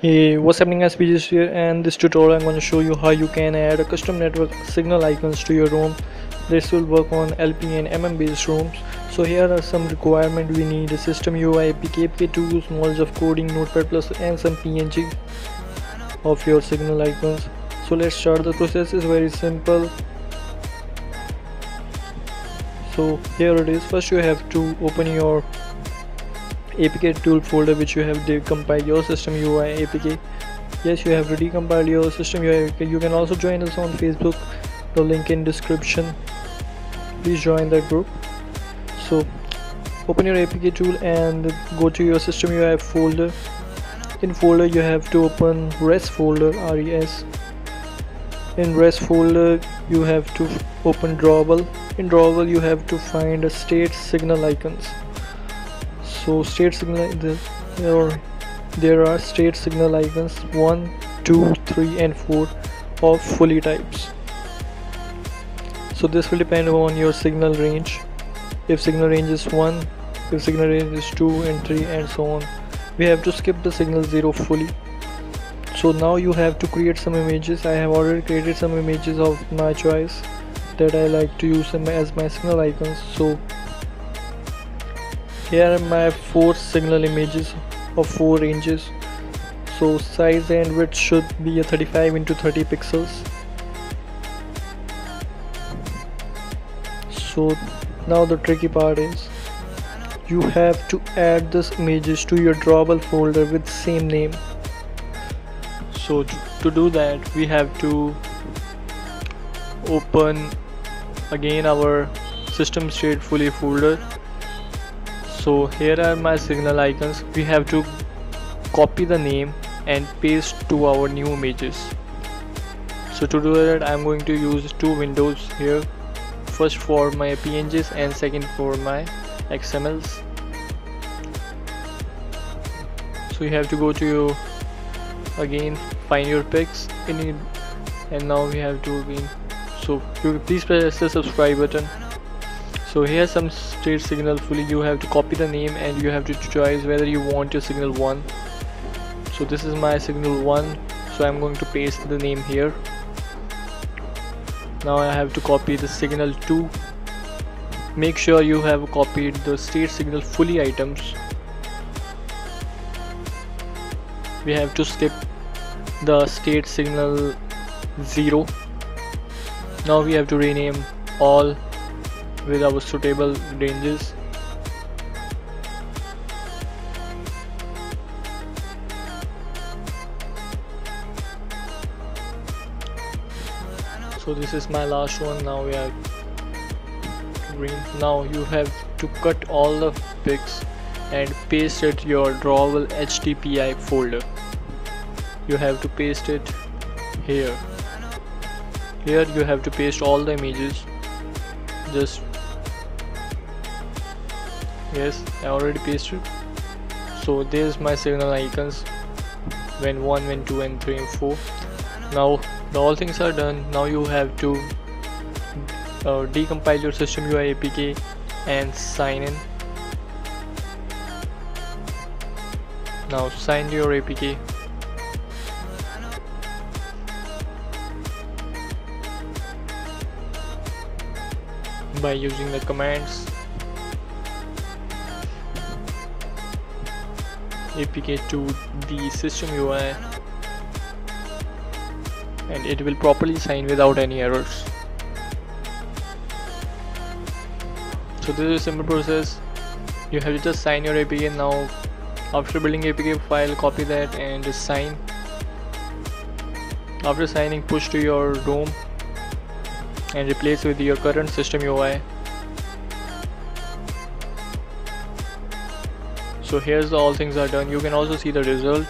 Hey, what's happening SPGs here and this tutorial I'm going to show you how you can add a custom network signal icons to your ROM. This will work on LP and MM based ROMs. So here are some requirements we need a system UI, APK tools, knowledge of coding, notepad plus and some PNG of your signal icons. So let's start the process is very simple. So here it is first you have to open your apk tool folder which you have decompiled your system UI APK yes you have decompiled your system UI you can also join us on Facebook. The link in description. Please join that group. So open your APK tool and go to your system UI folder. In folder you have to open res folder res in res folder you have to open drawable. In drawable you have to find a state signal icons so state signal there are there are state signal icons 1 2 3 and 4 of fully types. So this will depend on your signal range. If signal range is 1 if signal range is 2 and 3 and so on we have to skip the signal 0 fully. So now you have to create some images. I have already created some images of my choice that I like to use as my signal icons. So here are my four signal images of four ranges. So size and width should be a 35 into 30 pixels. So now the tricky part is you have to add this images to your drawable folder with same name. So to do that we have to open again our system state fully folder so here are my signal icons. We have to copy the name and paste to our new images. So to do that I'm going to use two windows here. First for my PNGs and second for my XMLs so you have to go to your again find your pics. And now we have to again so please press the subscribe button so here's some state signal. Fully you have to copy the name and you have to choose whether you want your signal 1 so this is my signal 1 so I'm going to paste the name here. Now I have to copy the signal 2 make sure you have copied the state signal fully items. We have to skip the state signal 0 now we have to rename all with our suitable ranges. So this is my last one. Now we are green. Now you have to cut all the pics and paste it your drawable HDPI folder. You have to paste it here. Here you have to paste all the images. Just yes I already pasted. So there's my signal icons. When 1 when 2 and 3 and 4 now the all things are done. Now you have to uh, decompile your system UI APK and sign in. Now sign your APK by using the commands apk to the system UI and it will properly sign without any errors. So this is a simple process. You have to just sign your APK now. After building APK file copy that and sign. After signing push to your ROM and replace with your current system UI so here's all things are done. You can also see the result